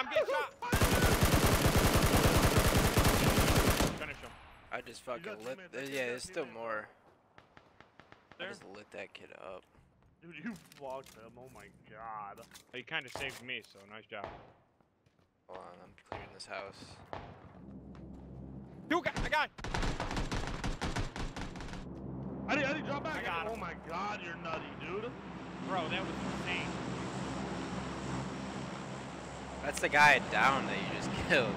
I'm getting shot. Finish him. I just fucking lit. there- yeah, you there's still minutes more. I just lit that kid up. Dude, you fucked him. Oh my god. He kind of saved me, so nice job. Hold on, I'm clearing this house. Dude, I got a guy. Eddie, Eddie, drop back. I got him. oh my god, you're nutty, dude. Bro, that was insane. That's the guy down that you just killed.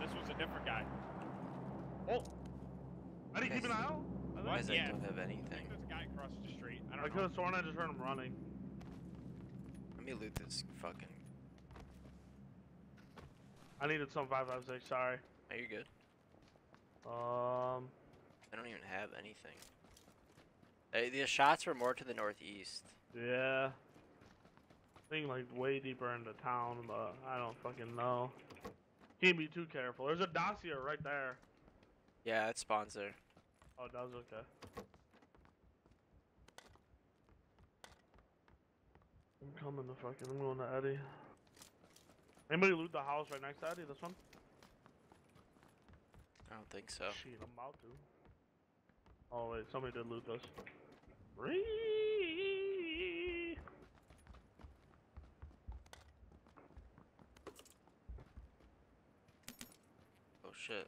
This was a different guy. Oh. Eddie, keep an eye out. I You think- guys don't have I anything. think there's a guy across the street. I I don't could know. have sworn I just heard him running. Let me loot this fucking. I needed some 556, sorry. Are you good? Um, I don't even have anything. The shots were more to the northeast. yeah. I think like way deeper into town, but I don't fucking know. Can't be too careful. There's a dossier right there. Yeah, it spawns there. Oh, it does? Okay. I'm coming to fucking, I'm going to Eddie. Anybody loot the house right next to Eddie, this one? I don't think so. Shit, I'm about to. Oh wait, somebody did loot this. Ree. Oh shit.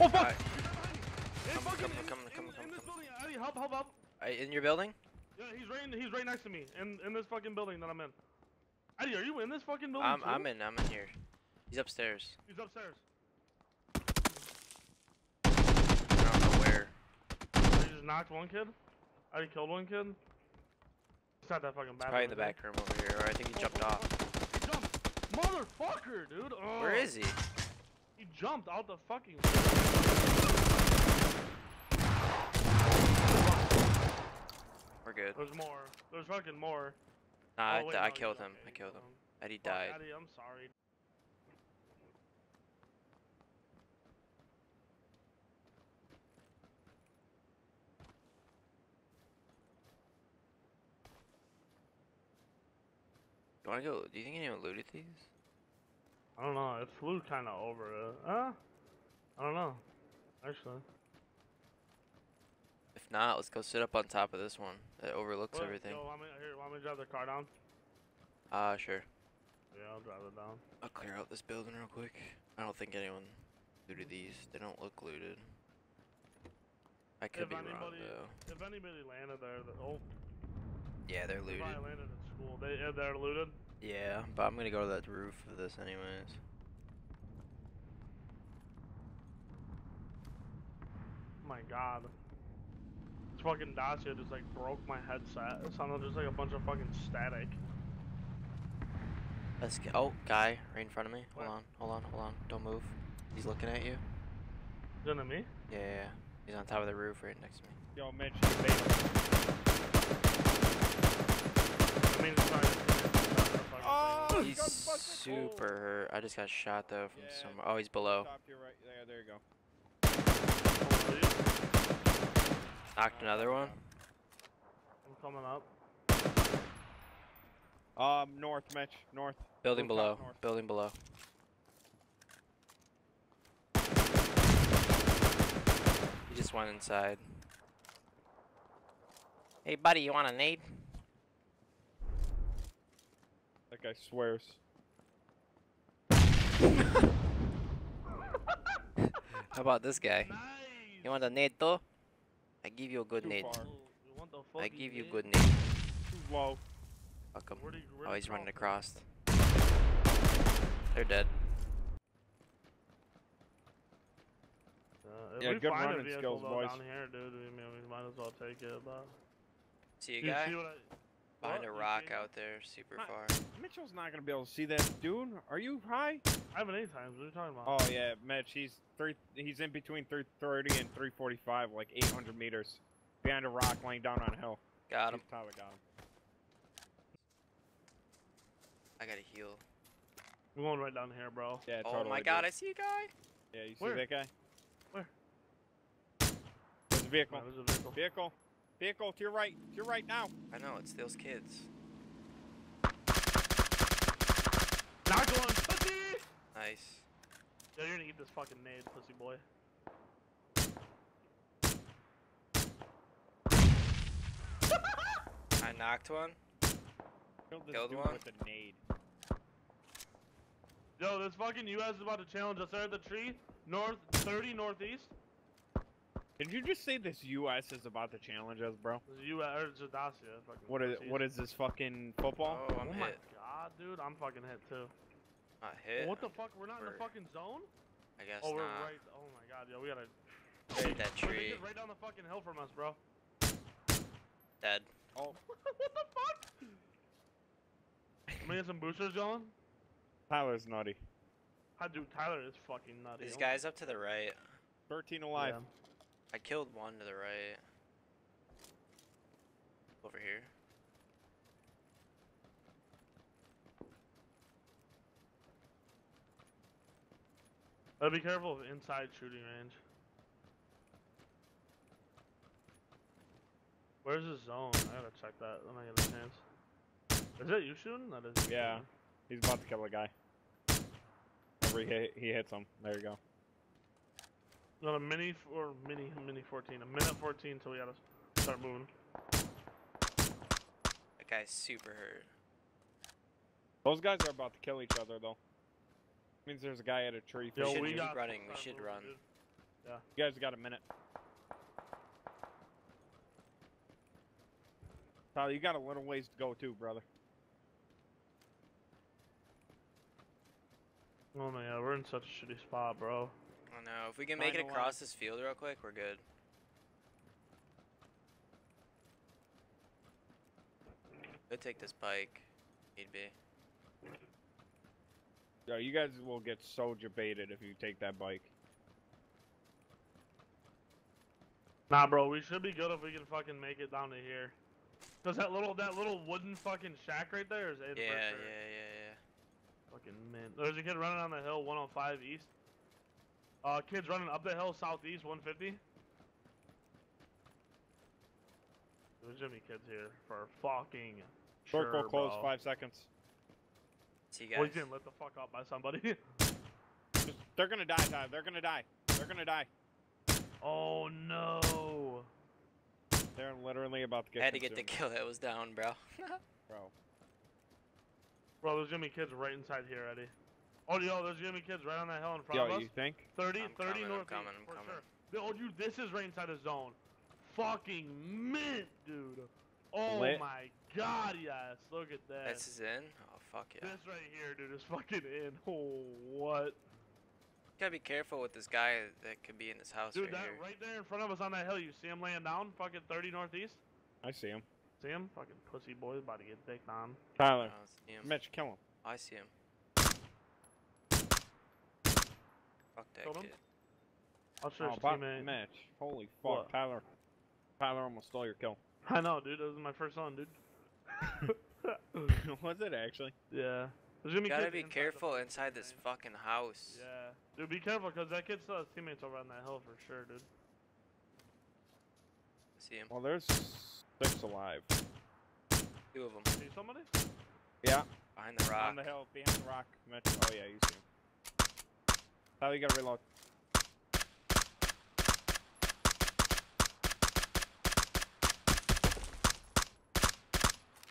Oh fuck! Alright. In Come, come, come, come, in come, this come. building, Eddie, help, help, help! Uh, in your building? Yeah, he's right, in, he's right next to me, in in this fucking building that I'm in. Eddie, are you in this fucking building I'm, too? I'm in. I'm in here. He's upstairs. He's upstairs. I don't know where. He just knocked one kid. Eddie killed one kid. It's not that fucking bad. probably in the back room over here, or I think he jumped off. He jumped. Motherfucker, dude. Oh. Where is he? He jumped out the fucking. We're good. There's more. There's fucking more. Nah, oh, I, Oh, wait, I no, he's killed him. I killed him. Eddie died. Eddie, I'm sorry. You wanna go? Do you think anyone looted these? I don't know. It flew kind of over it. Uh, I don't know. Actually. If not, let's go sit up on top of this one It overlooks What? everything. Yo, want me, here, want me to drive the car down? Ah, sure. Yeah, I'll drive it down. I'll clear out this building real quick. I don't think anyone looted these. They don't look looted. I could If be wrong though. If anybody landed there, the, oh, Yeah, they're looted. I landed at school, they yeah, they're looted. Yeah, but I'm gonna go to that roof of this anyways. Oh my god. This fucking Dacia just like broke my headset. It sounded just like a bunch of fucking static. Let's go. Oh, guy right in front of me. Hold Where? on, hold on, hold on. Don't move. He's looking at you. Is it me? Yeah, yeah, yeah. He's on top of the roof right next to me. Yo, Mitch, you bait him. I mean, it's not. Oh, He's got super hurt. I just got shot though from Yeah. somewhere. Oh, he's below. Top to your right. There, there you go. Knocked another one. I'm coming up. Um, north, Mitch, north. Building Rooftop below. north. Building below. He just went inside. Hey, buddy, you want a nade? That guy swears. How about this guy? Nice. You want a nade too? I give you a good Too nade. far. You want the I give you a good nade. Too low. Fuck him. Where'd where'd Oh, he's running come across. They're dead. Uh, Yeah, we good find running vehicle, skills, boys. Down here, dude. I mean, we might as well take it. But See a Do you guy see what I? Behind what? a rock out there, super Not- far. Mitchell's not gonna be able to see that dude. Are you high? I haven't any times. What are you talking about? Oh yeah, Mitch. He's three. He's in between 330 and 345, like 800 meters, behind a rock, laying down on a hill. Got him. He's probably got him. I gotta heal. We're going right down here, bro. Yeah, Oh totally. my dude. god, I see a guy. Yeah, you see Where? that guy? Where? There's a vehicle. Oh, there's a vehicle. Vehicle. Vehicle to your right. To your right now. I know, it's those kids. Not going pussy! Nice. Yo, you're gonna eat this fucking nade, pussy boy. I knocked one. Killed this Killed dude one. with a nade. Yo, this fucking US is about to challenge us there at the tree. North 30 northeast. Did you just say this U.S. is about to challenge us, bro? This US or Jadasia. Fucking What is pussies. what is this fucking football? Oh, I'm Oh my god, dude, I'm fucking hit too. Not hit. what the fuck? We're not in the fucking zone? I guess Oh, we're not. right. Oh my god, yo, we gotta. Hit that Bro, they tree. get right down the fucking hill from us, bro. Dead. Oh, what the fuck? Let me get some boosters going. Tyler's nutty. Hi, dude, Tyler is fucking nutty. These Oh guys up to the right. 13 alive. Yeah. I killed one to the right. Over here. But be careful of inside shooting range. Where's the zone? I gotta check that when I get a chance. Is that you shooting? That is. you Yeah. shooting. He's about to kill a guy. Every hit, he hits him. There you go. Got a mini or mini mini 14. A minute 14 till we gotta start moving. That guy's super hurt. Those guys are about to kill each other, though. Means there's a guy at a tree. Yo, should we keep running, to we should run. dude. You guys got a minute. Tyler, you got a little ways to go too, brother. Oh my god, we're in such a shitty spot, bro. Oh no, if we can make it Nine one. across this field real quick, we're good. Could take this bike. Need be. Yo, you guys will get so debated if you take that bike. Nah, bro, we should be good if we can fucking make it down to here. Cause that little that little wooden fucking shack right there is in Yeah, for yeah, sure. yeah, Fucking man. There's a kid running on the hill, 105 east. Uh, kids running up the hill, southeast, 150. There's Jimmy kids here for fucking Circle sure, close, bro. five seconds. See Well, guys. he's getting lit the fuck up by somebody. Just, they're gonna die, Tyler. They're gonna die. They're gonna die. oh no. They're literally about to get. I had to get the kill that was down, bro. bro. Bro, there's gonna be kids right inside here, Eddie. Oh, yo, there's gonna be kids right on that hill in front Yo, of us. you think? 30, I'm 30 coming, I'm coming, I'm for coming. sure. Oh, dude, this is right inside the zone. Fucking mint, dude. Oh Lit. my god, yes. Look at that. This is in? Oh, fuck yeah. This right here, dude, is fucking in. Oh, what? Gotta be careful with this guy that could be in this house Dude, right that here. right there in front of us on that hill, you see him laying down? Fucking 30 northeast? I see him. See him? Fucking pussy boy about to get dicked on. Tyler, Oh, it's him. Mitch, kill him. I see him. That Killed him? I'll show Oh, his but teammate. Mitch. Holy fuck, What? Tyler. Tyler almost stole your kill. I know, dude. This is my first one, dude. Was it actually? yeah. There's gonna be Gotta be inside careful fucking inside this fucking house. Yeah. Dude, be careful, because that kid still has teammates over on that hill for sure, dude. See him. Well, there's six alive. Two of them. See somebody? Yeah, Behind the rock. on the hill, behind the rock. Mitch. Oh yeah, you see him. Tyler, you gotta reload.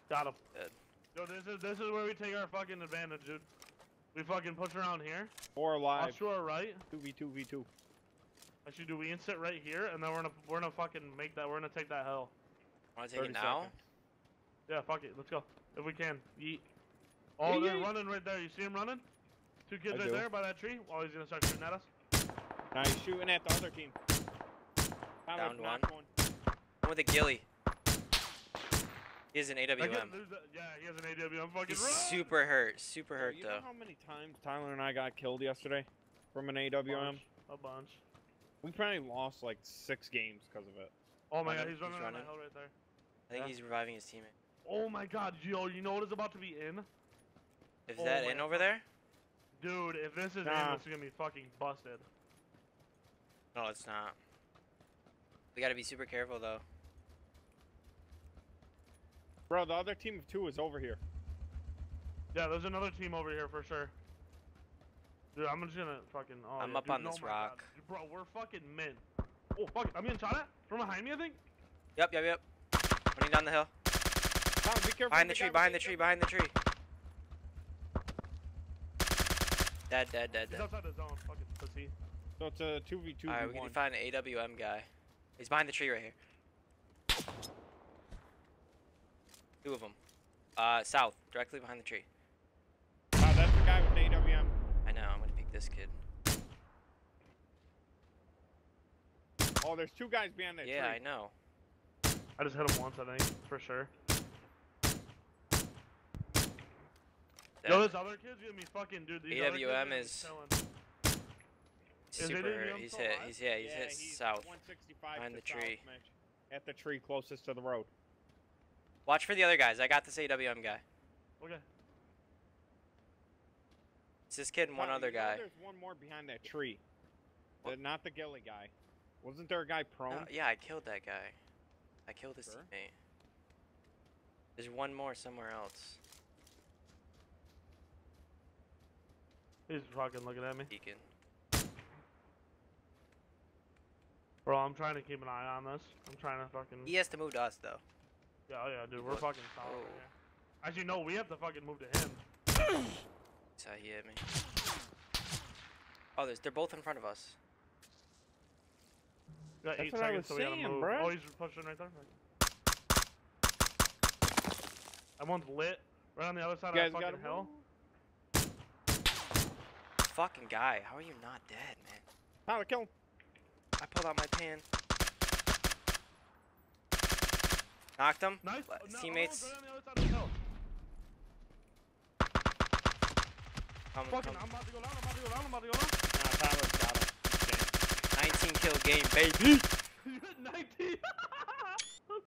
Got him. Dead. Yo, this is this is where we take our fucking advantage, dude. We fucking push around here. Four alive. Offshore right. Two v two v two. Actually, do we insert right here, and then we're gonna we're gonna fucking make that. We're gonna take that hill. Wanna take it 30 now? seconds. Yeah, fuck it. Let's go. If we can. Yeet. Oh, they're Yeet. running right there. You see him running? Two kids I right do. there by that tree. Oh, he's gonna start shooting at us. Now he's shooting at the other team. Tyler, Downed knocked one. One with a ghillie. He has an AWM. can't. Yeah, he has an AWM. Fucking He's run! super hurt. Super Yo, hurt you though. know how many times Tyler and I got killed yesterday from an AWM? Bunch. A bunch. We probably lost like six games because of it. Oh my god, he's he's running, on running. that hill right there. I think Yeah. he's reviving his teammate. Oh my god, yo, you know what is about to be in? Is Oh that my in over there? Dude, if this is Nah. in, this is gonna be fucking busted. No, it's not. We gotta be super careful though. Bro, the other team of two is over here. Yeah, there's another team over here for sure. Dude, I'm just gonna fucking. Oh, I'm yeah, up dude, on no, this rock. Dude, Bro, we're fucking men. Oh fuck! I'm getting shot at from behind me. I think. Yep, yep, yep. Running down the hill. Tom, be careful. Behind the of tree, behind the tree, behind the tree. Dead, dead, dead, He's dead. outside the zone. Fucking pussy. So it's a two v two Alright, we need to find an AWM guy. He's behind the tree right here. Two of them. Uh, south, directly behind the tree. Uh, that's the guy with the AWM. I know, I'm gonna pick this kid. Oh, there's two guys behind that tree. Yeah, I know. I just hit him once. I think for sure. Yo, this other kid's gonna be fucking dude. These other AWM is- chilling. Is Super. AWM He's still hit. alive? He's yeah. He's yeah, hit he's south. 165 behind to the tree. Mitch. At the tree closest to the road. Watch for the other guys. I got this AWM guy. Okay. It's this kid and one other guy. There's one more behind that tree. What? The- not the ghillie guy. Wasn't there a guy prone? No, yeah, I killed that guy. I killed his Sure? teammate. There's one more somewhere else. He's fucking looking at me. Beacon. Bro, I'm trying to keep an eye on this. I'm trying to fucking. He has to move to us though. Yeah, oh yeah, dude, He we're would. fucking solid Oh. right here. Actually, no, we have to fucking move to him. That's how he hit me. Oh, there's, they're both in front of us. We got That's eight what seconds, so we gotta move. bruh. Oh, he's pushing right there. That one's lit. Right on the other side You of guys that fucking hill. Fucking guy, how are you not dead, man? Power kill him. I pulled out my pan. Knocked him. Nice. Oh, no, teammates. Oh, right on the other side of the hill. Coming, Fucking, coming. I'm about to go down. I'm about to go down. I'm about to go down. Nah, Tyler's got him. 19 kill game, baby.